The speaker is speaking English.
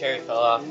cherry fell off.